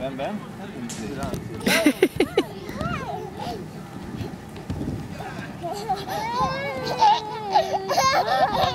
Hvem, hvem? Ha ha ha!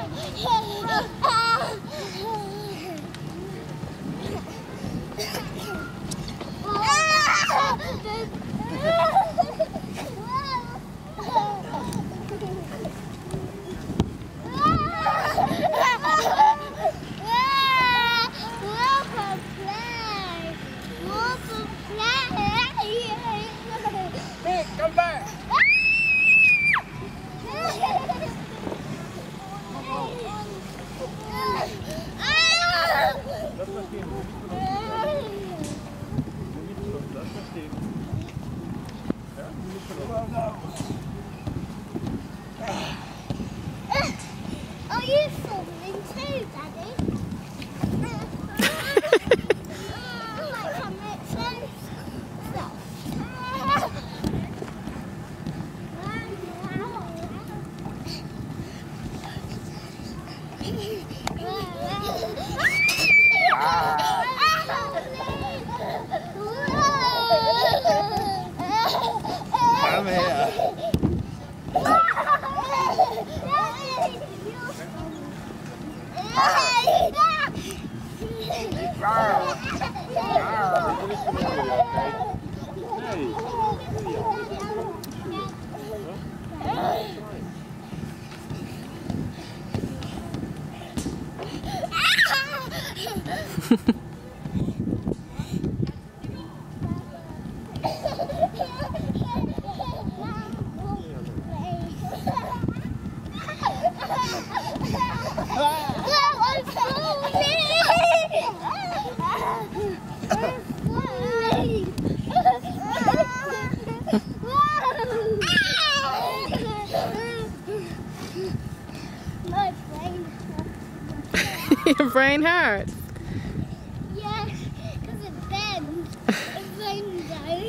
Come back. Come here. Hey. Your brain hurts. Yeah, because it bends. It bends out.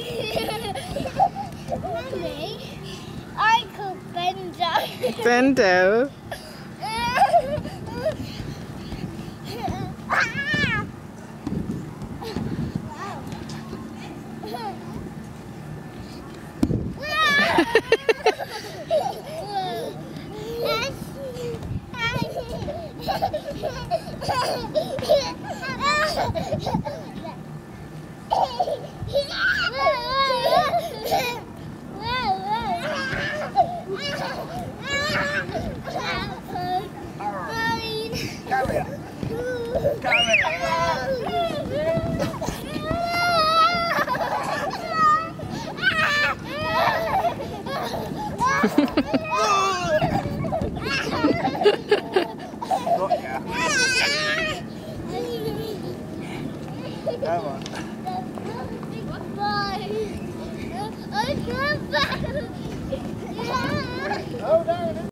Mommy, I could bend out. Bendo. Come here. Come Come on.